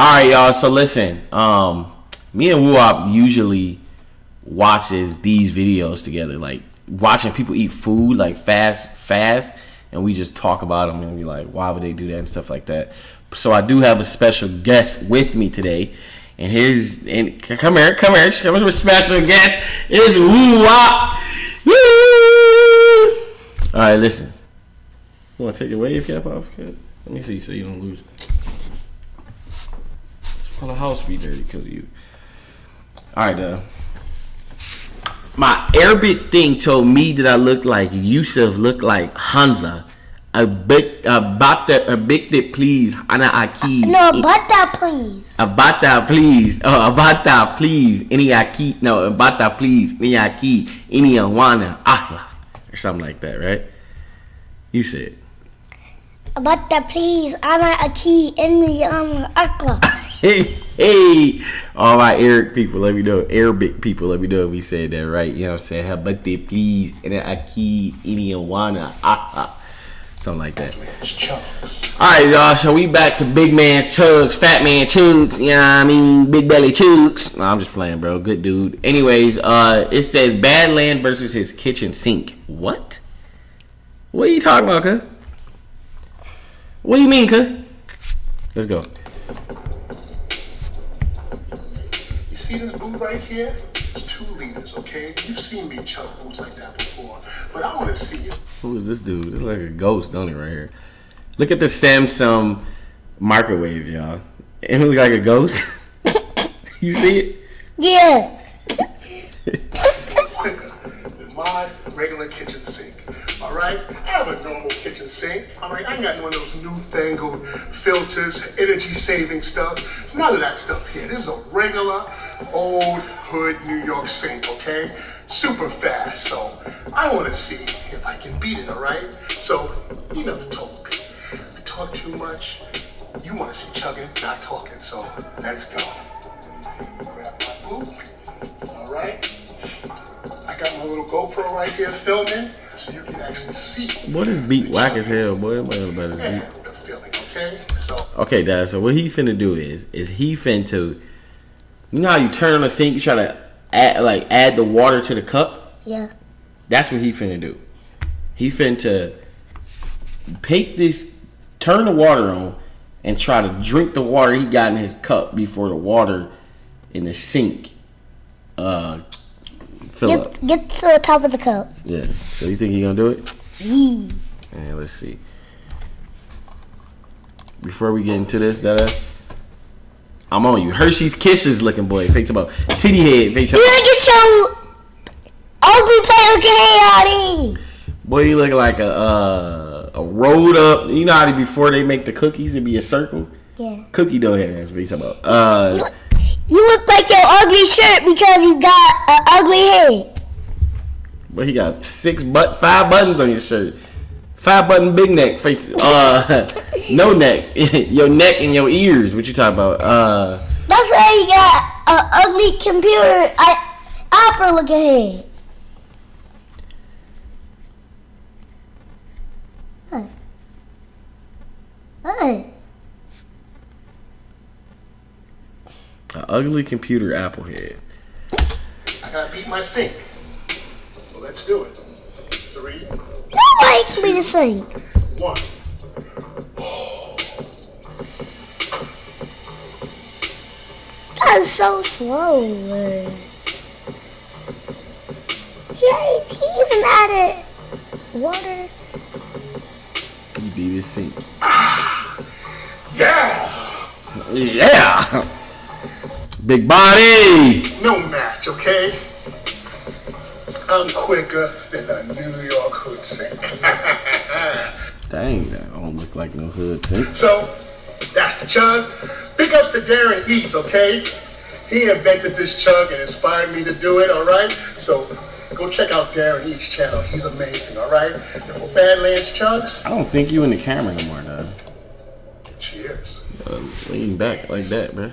All right, y'all. So listen, um, me and WooWop usually watches these videos together, like watching people eat food, like fast, fast, and we just talk about them and be like, why would they do that and stuff like that. So I do have a special guest with me today, and here's and come here, come here, come here, special guest. It's WooWop. Woo! All right, listen. You want to take your wave cap off? Kat? Let me see so you don't lose Well, the house be dirty because of you. All right, uh. My Arabic thing told me that I looked like Yusuf, looked like Hamza. A bit, a bata, a big that please, ana aki. No, butter, please. A bata, please. Oh, a bata, please. Any aki, no, a bata, please. Any aki, any awana, ahla, or something like that, right? You said. Butter, please. Ana aki inni am akla. Hey, hey, all my Arabic people, let me know. Arabic people, let me know if we said that right. You know what I'm saying? How about they please? And then Aki, any Awana, ah, ah. Something like that. All right, y'all. So we back to big man's chugs, fat man chugs. You know what I mean? Big belly chugs. No, I'm just playing, bro. Good dude. Anyways, uh, it says Badland versus his kitchen sink. What? What are you talking about, cuz? What do you mean, cuz? Let's go. You see this boot right here? It's two liters, okay? You've seen me chug boots like that before, but I want to see it. Who is this dude? It's like a ghost, don't he, right here? Look at the Samsung microwave, y'all. It looks like a ghost. you see it? Yeah. quicker than my regular kitchen sink. All right? I have a normal kitchen sink. All right? I ain't got none of those newfangled filters, energy saving stuff. None of that stuff here. This is a regular old hood New York sink, okay? Super fast. So I want to see if I can beat it, all right? So you never talk. You talk too much. You want to see chugging, not talking. So let's go. Grab my boot. All right? I got my little GoPro right here filming, so you can actually see. Boy, this beat whack as hell, boy. Nobody know about Yeah, this okay? So, beat. Okay, Dad. So what he finna do is, is he finna, you know how you turn on the sink, you try to add, like, add the water to the cup. Yeah. That's what he finna do. He finna take this, turn the water on, and try to drink the water he got in his cup before the water in the sink uh fill up. Get, get to the top of the cup. Yeah. So you think he gonna do it? Yee. And let's see. Before we get into this, Dada, I'm on you. Hershey's Kisses looking boy. Fake about titty head. Fake You gonna get your ugly play looking head out of here. Boy, you look like a uh, a rolled up. You know how they before they make the cookies, it be a circle. Yeah. Cookie dough head. That's what you talking about. Uh, You look like your shirt because you got an ugly head. but he got six but five buttons on your shirt. Five button big neck face. Uh, no neck. your neck and your ears. What you talking about? Uh, That's why you got an ugly computer I, opera looking head. Huh. Huh. A ugly computer apple head. I gotta beat my sink. So let's do it. Three, Nobody can be the same. one. That's so slow. man. Yeah, he even added water. You beat his sink. Ah! Yeah! Yeah. Big body. No match, okay? I'm quicker than a New York hood sink. Dang, that don't look like no hood sink. so, that's the chug. Big ups to Darren Eats, okay? He invented this chug and inspired me to do it, alright? So, go check out Darren Eats' channel. He's amazing, alright? And for Badlands Chugs, I don't think you in the camera no more, though. cheers. Uh, lean back like that, bruh.